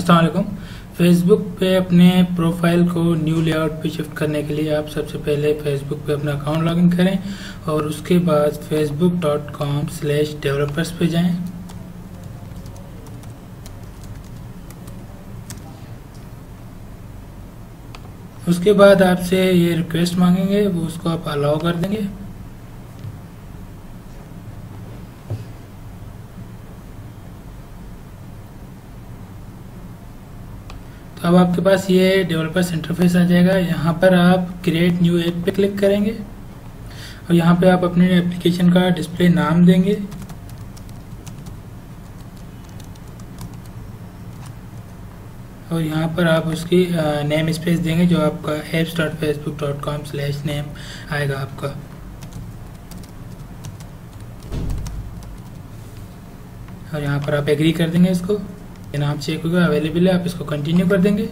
असलकुम फेसबुक पे अपने प्रोफ़ाइल को न्यू लेआउट पे शिफ्ट करने के लिए आप सबसे पहले फेसबुक पे अपना अकाउंट लॉगिन करें और उसके बाद Facebook dot com slash developers पे जाएँ। उसके बाद आपसे ये रिक्वेस्ट मांगेंगे, वो उसको आप अलाउ कर देंगे। तो अब आपके पास ये डेवलपर्स इंटरफेस आ जाएगा। यहाँ पर आप क्रिएट न्यू ऐप पे क्लिक करेंगे। और यहाँ पे आप अपने एप्लीकेशन का डिस्प्ले नाम देंगे। और यहाँ पर आप उसकी नेम स्पेस देंगे जो आपका apps dot Facebook dot com slash name आएगा आपका। और यहाँ पर आप एग्री कर देंगे इसको। ये नाम चेक होगा अवेलेबल है, आप इसको कंटिन्यू कर देंगे।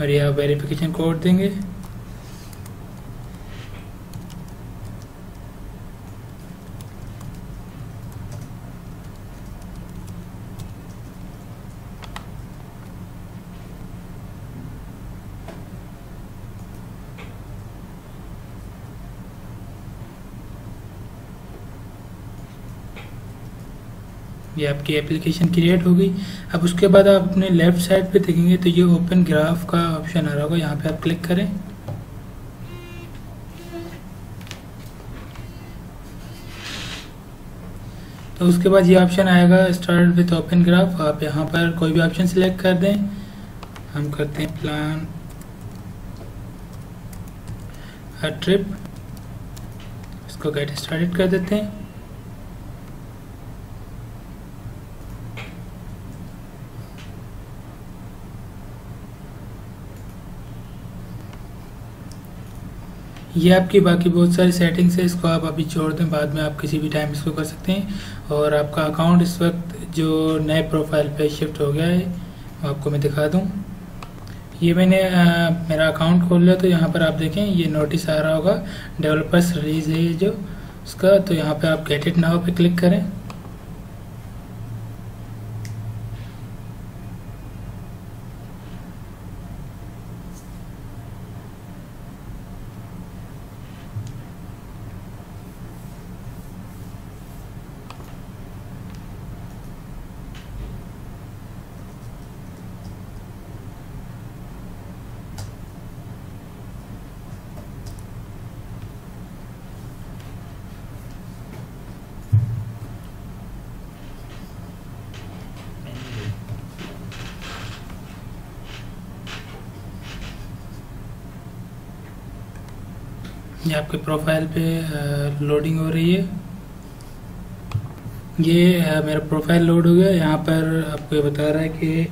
और ये आप वेरिफिकेशन कोड देंगे। ये आपकी एप्लीकेशन क्रिएट हो गई। अब उसके बाद आप अपने लेफ़्ट साइड पे देखेंगे तो ये ओपन ग्राफ का ऑप्शन आ रहा होगा। यहाँ पे आप क्लिक करें। तो उसके बाद ये ऑप्शन आएगा स्टार्ट विथ ओपन ग्राफ आप यहाँ पर कोई भी ऑप्शन सिलेक्ट कर दें। हम करते हैं प्लान ट्रिप इसको गेट स्टार्टेड कर देते हैं। ये आपकी बाकी बहुत सारी सेटिंग्स है इसको आप अभी छोड़ दें बाद में आप किसी भी टाइम इसको कर सकते हैं। और आपका अकाउंट इस वक्त जो नए प्रोफ़ाइल पे शिफ्ट हो गया है आपको मैं दिखा दूँ। ये मैंने आ, मेरा अकाउंट खोल लिया तो यहाँ पर आप देखें ये नोटिस आ रहा होगा डेवलपर्स रिलीज़ है जो उसका तो यहाँ पर आप गेट इट पर पे क्लिक करें। ये आपके प्रोफ़ाइल पे लोडिंग हो रही है। ये मेरा प्रोफ़ाइल लोड हो गया। यहाँ पर आपको ये बता रहा है कि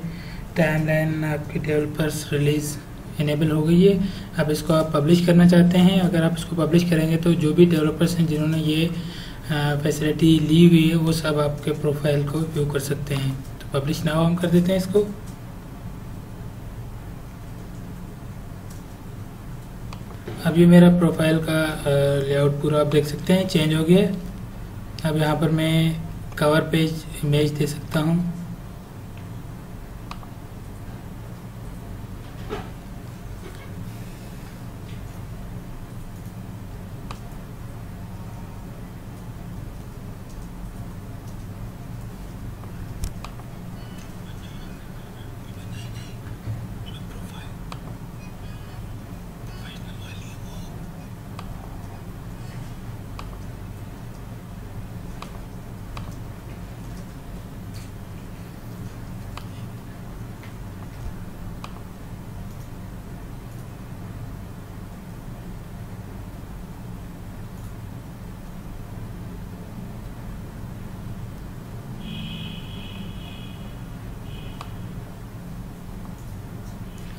टाइमलाइन आपकी डेवलपर्स रिलीज़ इनेबल हो गई है। अब इसको आप पब्लिश करना चाहते हैं। अगर आप इसको पब्लिश करेंगे तो जो भी डेवलपर्स हैं जिन्होंने ये फैसिलिटी ली हुई है, वो सब आपके प्रोफ़ाइल को व्यू कर सकते हैं। तो पब्लिश नाउ हम कर देते हैं इसको। अब ये मेरा प्रोफ़ाइल का लेआउट पूरा आप देख सकते हैं चेंज हो गया अब यहाँ पर मैं कवर पेज इमेज दे सकता हूँ।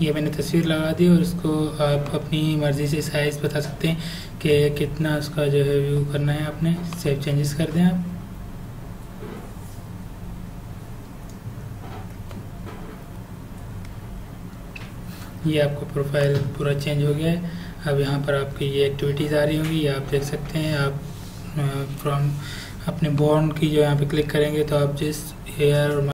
ये मैंने तस्वीर लगा दी और इसको आप अपनी मर्ज़ी से साइज़ बता सकते हैं कि कितना उसका जो है व्यू करना है आपने। सेव चेंजेस कर दें आप। ये आपका प्रोफ़ाइल पूरा चेंज हो गया है। अब यहाँ पर आपकी ये एक्टिविटीज़ आ रही होंगी। आप देख सकते हैं, आप फ्रॉम अपने बॉन्ड की जो यहाँ पे क्लिक करेंगे तो आप जिस हेयर